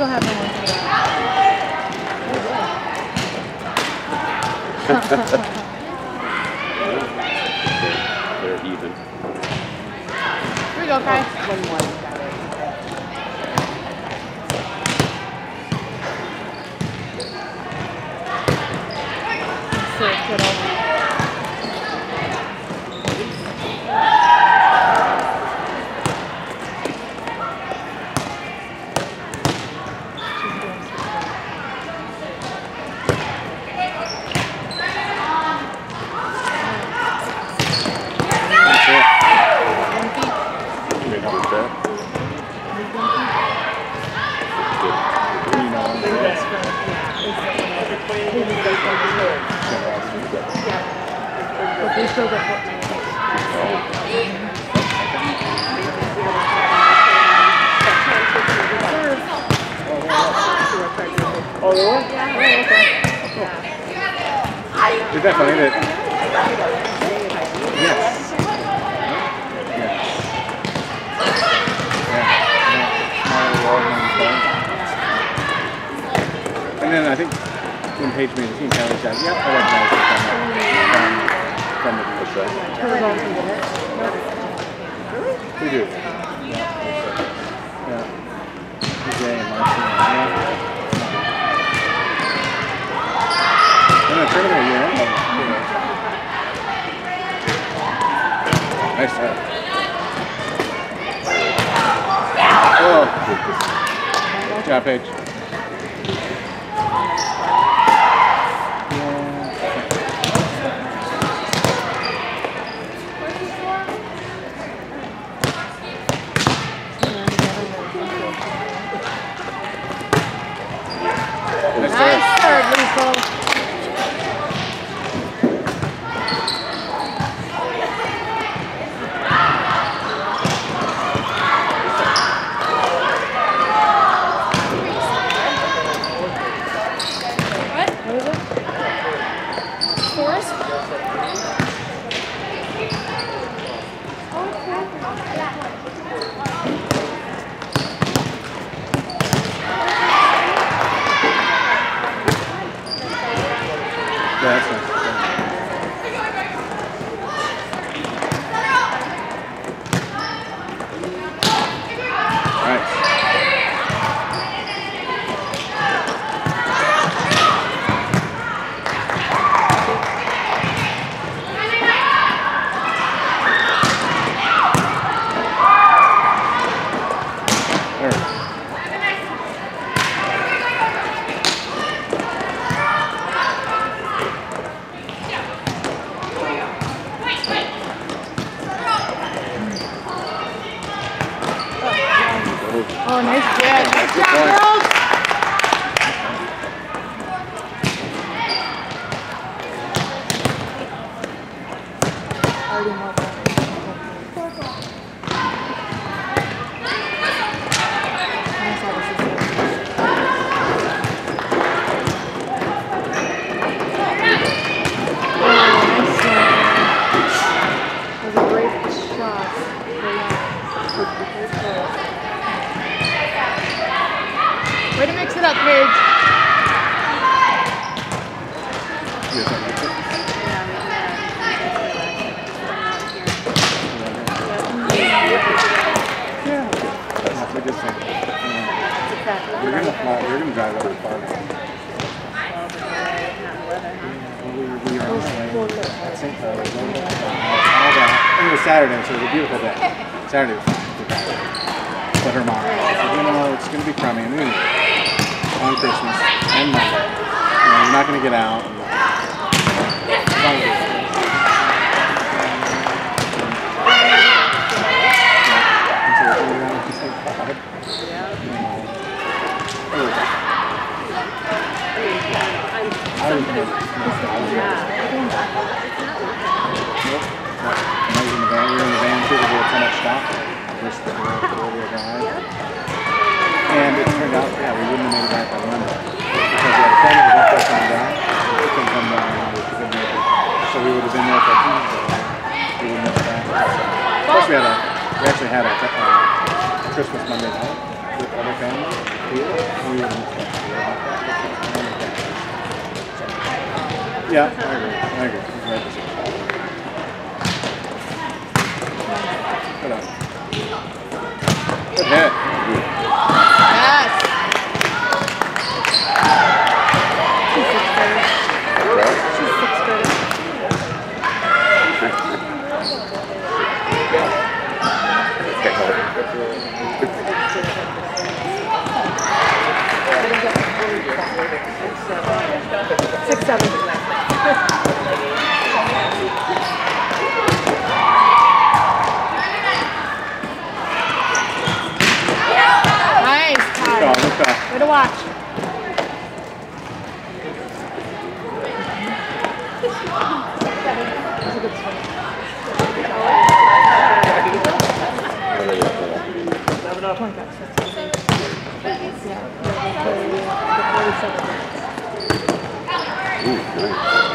It'll have no one for that. They're even. Here we go, Kai. Sick, kiddo. That's it. Good help with that. Green on there. But they still got 14 Were? Is that funny that? Yes. Yes. Yeah. And then I think when Paige made the team, Kelly said, "Yep, I recognize from the from, from the first show." We do. Yeah. Yeah. And Marcy. Yeah. The tournament, you know. Nice try. Oh. Good job, Paige. Saturday. Was But her mom said, you know, it's going to be crummy. And anyway, on Christmas and Monday. You know, you're not gonna get out. And, as van. We were in the van too because we had so much. Just the four-wheel drive. And it turned out, yeah, we wouldn't have made it back by Monday because we had a friend that was coming down. We couldn't come down Monday. We couldn't make it. So we would have been there for Tuesday. We wouldn't have back. Plus, we had a, we actually had a uh, Christmas Monday night with other families. we would have Yeah, I agree. I agree. Good. Six, seven. Nice, Good Ty. call. Good call. Way to watch. That's a good swing. Twenty-five, so- Yeah, the 47. Nice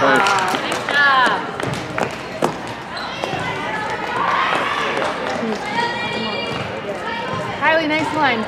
Nice. Kylie, nice line.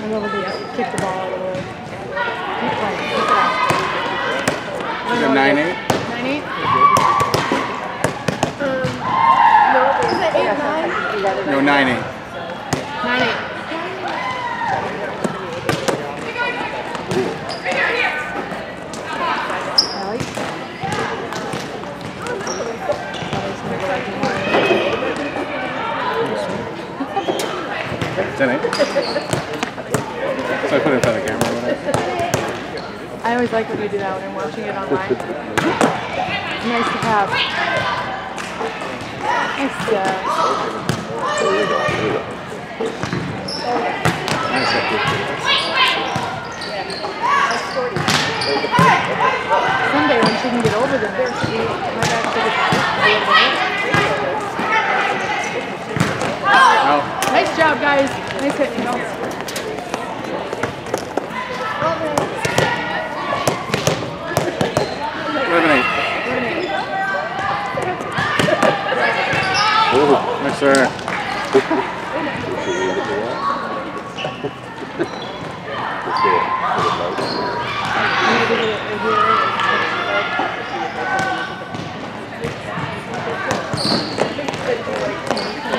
I'm over to kick the ball out of the way. Keep playing. Keep it Is it nine eight? Nine eight? No. Nine eight. Allie? Allie's gonna go back to nine. Ten eight. So I put it in front of the camera. I always like when you do that when I'm watching it online. Nice to have. Nice job. Nice hit. Someday when she can get over the nerves, she might actually get. Nice job, guys. Nice hit, Eleven eight. Nice sir.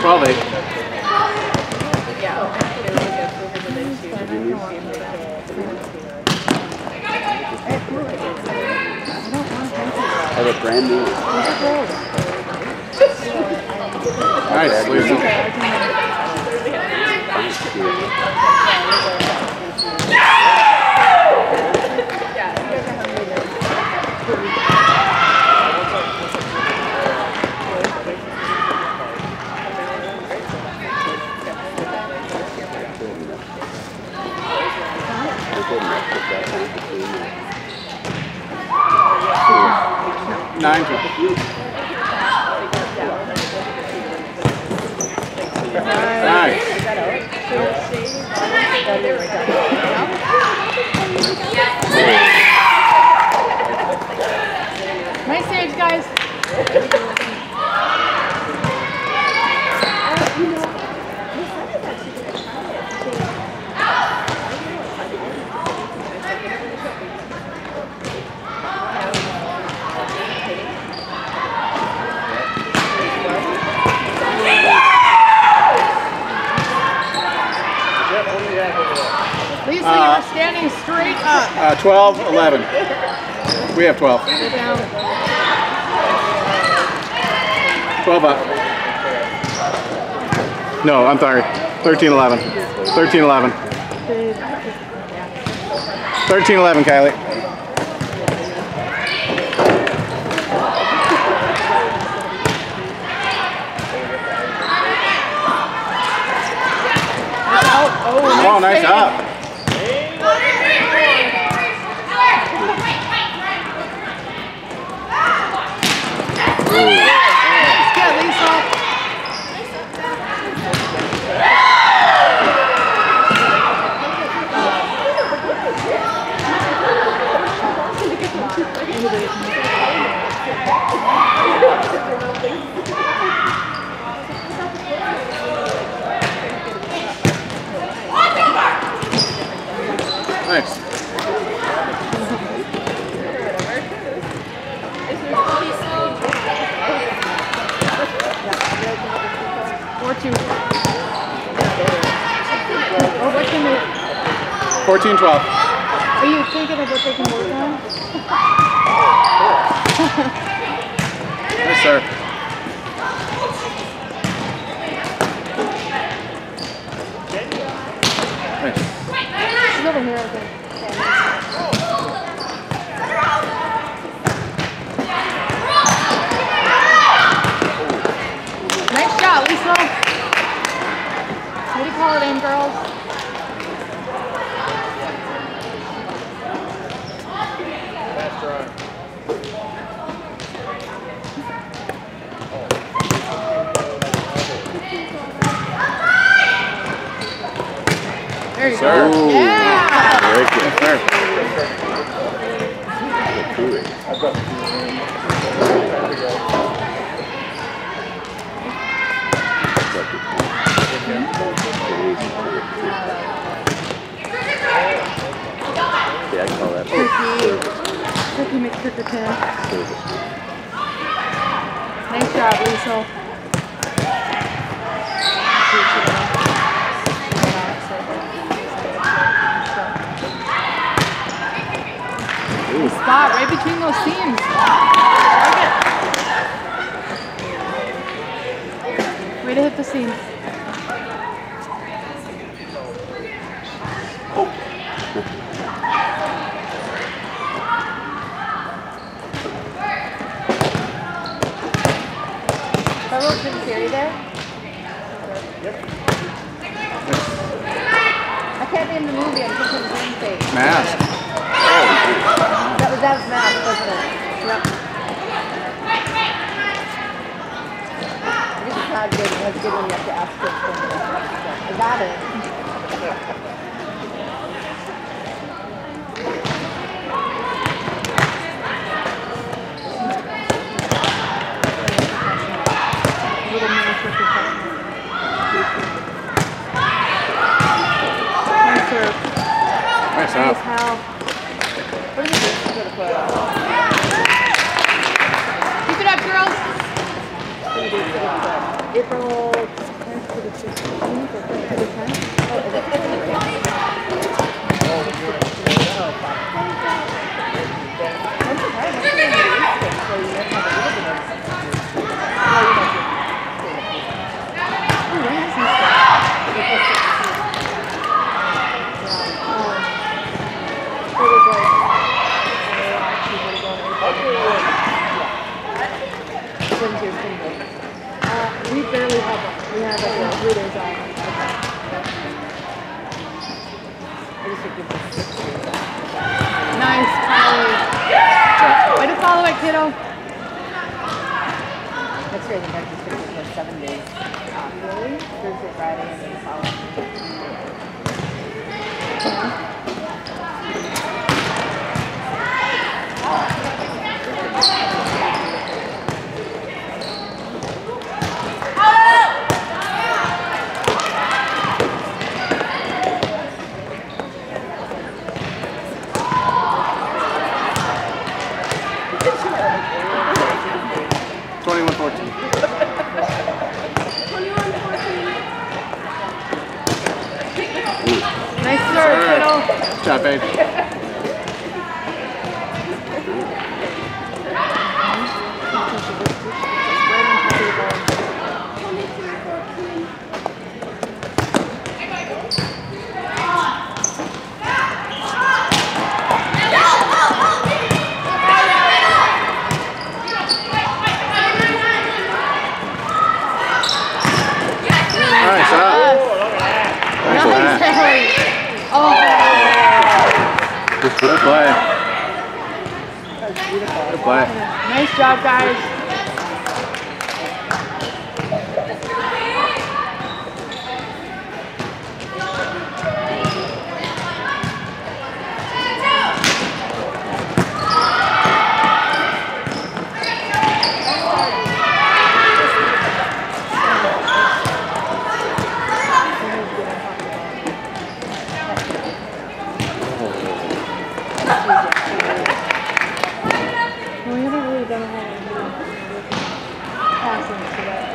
Twelve eight. A brand new. Nice, Lisa. Uh, 12, 11. We have 12. 12 up. No, I'm sorry. 13, 11. 13, 11. 13, 11, Kylie. Oh, nice up. Four two. Oh, what can they? 14, 12. Are you thinking of what they can work on? Nice serve. Nice. She's over here, I think. Nice shot, Lisa. What do you call it in, girls? There you go. Yeah. Very good. Serve. Yeah, I call that. Cookie. Cookie McCrickerton. Nice job, Lisa. Spot right between those seams. Way to hit the seams. Hello, Jim Carrey there? I can't name the movie, I'm thinking Green Face. Mask. That was that was math, wasn't it? Yep. This is not good. That's good when you have to ask. I got it. Little miniature professional. Nice serve. Nice Nice up. how. What is this gonna put? Keep it up, girls. April 10th to the 16th or 10th to the 10th. Oh, is it? I'm surprised. I'm saying the least thing, so you might have a little bit of- Oh, you might be- Oh, when is Easter? Yeah, um, it was like, uh, actually, we're going to April. Wednesday or Sunday. Uh, we barely uh, three days. I just. Nice, Kylie. Way to follow it, kiddo. That's great. The next is going to be seven days. Really? Thursday, Friday, and then the following job, babe. Oh. Good play. Good play. Nice job, guys. go ahead want to do to that.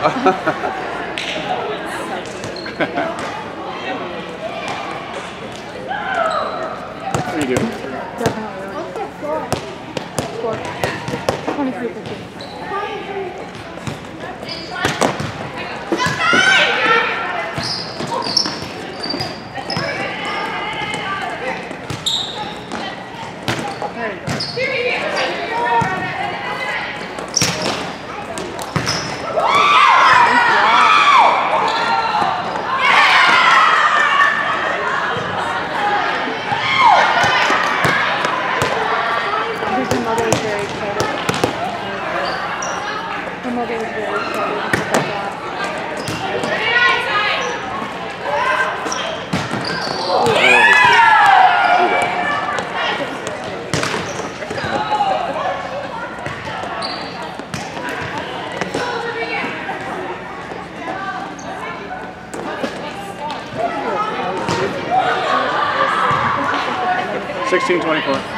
Ha ha ha. 1624.